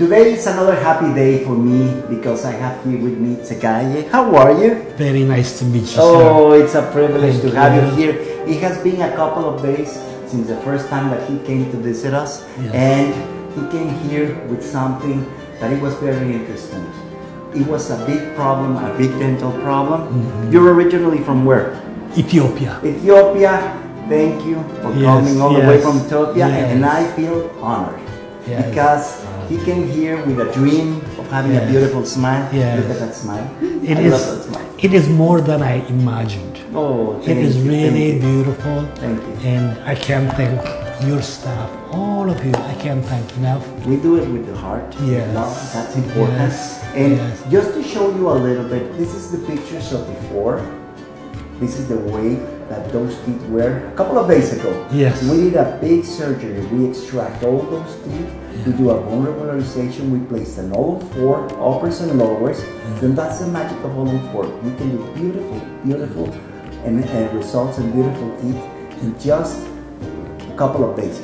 Today is another happy day for me because I have here with me Tsagaye. How are you? Very nice to meet you, Oh, it's a privilege Thank to have you here. It has been a couple of days since the first time that he came to visit us, Yes. and he came here with something that it was very interesting. It was a big problem, a big dental problem. Mm-hmm. You're originally from where? Ethiopia. Ethiopia. Thank you for Yes, coming all the way from Ethiopia, and. I feel honored Yes. because he came here with a dream of having a beautiful smile. Yes. Look at that smile. It I is. love that smile. It is more than I imagined. Oh, It is you, really thank beautiful. Thank you. And I can't thank your staff, all of you. I can't thank enough. We do it with the heart. Yes. Love. That's important. Yes. And Yes. just to show you a little bit, this is the pictures of before. This is the way that those teeth were a couple of days ago. Yes. We did a big surgery. We extract all those teeth. We do a bone regularization. We place an all four uppers and lowers. Then that's the magic of all four. We can do beautiful, beautiful, and, and results and beautiful teeth in just a couple of days.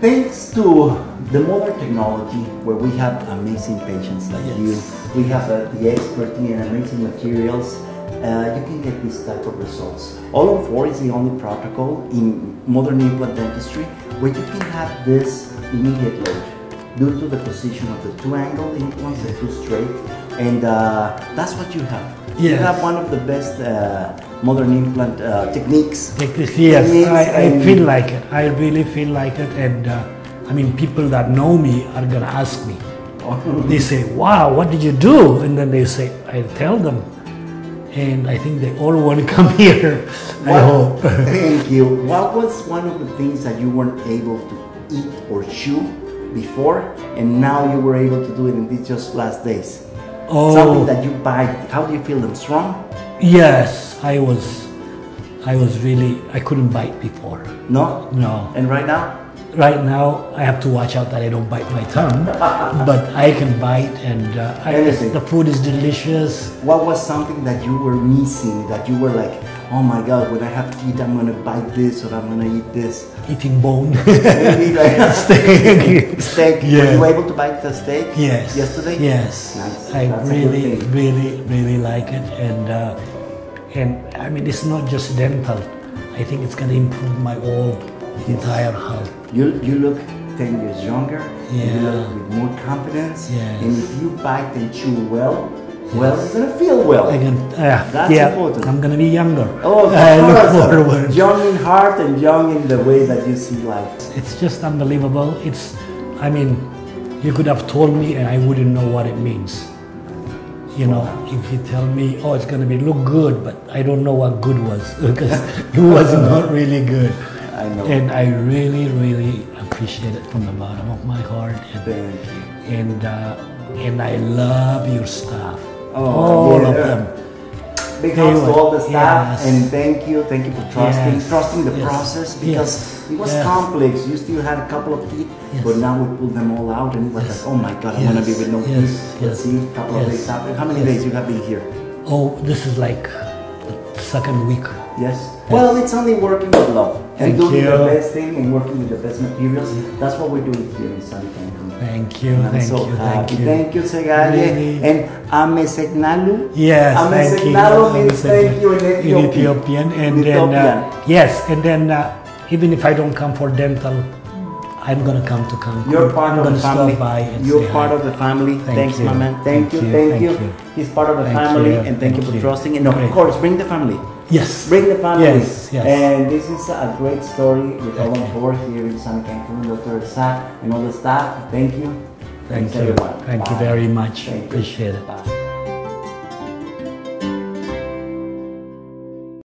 Thanks to the modern technology where we have amazing patients like Yes. you, we have uh, the expertise and amazing materials, uh, you can get this type of results. All on 4 is the only protocol in modern implant dentistry where you can have this immediate load due to the position of the two angle implants, the two straight, and uh, that's what you have. You have one of the best uh, modern implant uh, techniques. Like yes, Techniques I, I feel like it. I really feel like it. And uh, I mean, people that know me are to ask me. They say, wow, what did you do? And then they say, I tell them. And I think they all want to come here. I hope. Thank you. What was one of the things that you weren't able to eat or chew before, and now you were able to do it in these just last days? Oh, Something that you bite. How do you feel them strong? yes, I was, I was really, I couldn't bite before. No. No. And right now, Right now, I have to watch out that I don't bite my tongue, but I can bite, and uh, I, the food is delicious. what was something that you were missing? That you were like, oh my God, when I have to eat, I'm gonna bite this or I'm gonna eat this. Eating bone. Steak. steak. Were you able to bite the steak? Yes. Yesterday. Yes. Nice. I That's really, really, really like it, and uh, and I mean it's not just dental. I think it's gonna improve my whole entire health. You, you look 10 years younger, you Yeah. look with more confidence, Yes. and if you bite and chew well, well, you're gonna feel well. I can, uh, That's yeah, important. I'm gonna be younger. Oh, I look forward. Young in heart and young in the way that you see life. It's just unbelievable. It's, I mean, you could have told me and I wouldn't know what it means. You know, if you tell me, oh, it's gonna be look good, but I don't know what good was because it was not really good. I know. And I really, really appreciate it from the bottom of my heart. And Thank you. and, uh, and I love your staff, Oh, all yeah. of them. Big hugs to all the staff yes. and thank you, thank you for trusting, Yes. trusting the Yes. process because it was complex. You still had a couple of teeth, but now we pulled them all out and it was like, oh my god, I'm gonna be with no Yes. teeth. Let's see, a couple of days after. How many days you have been here? Oh, this is like second week. Yes. Well, it's only working with love and Thank doing the best thing and working with the best materials. That's what we're doing here in San Cancun. Thank you, And I'm thank so you, happy. thank you. Thank you, Tsagaye. Really. And Ameseknalu. Yes, thank you. Ameseknalu means thank you in In Ethiopian. Ethiopian, and In then uh, yes, and then uh, even if I don't come for dental, I'm gonna come to Cancun. You're part I'm of the family. By You're part hi. of the family. Thank Thanks, you. my man. Thank, Thank you, thank, you. you. He's part of the Thank family, you, and thank, you for trusting. And of course, bring the family. Yes. Bring the family. Yes, yes. And this is a great story with all on board here in San Cancun, Dr. Sa and all the staff. Thank you. Thank Thanks, you. everyone. Thank you very much. Appreciate it. Bye.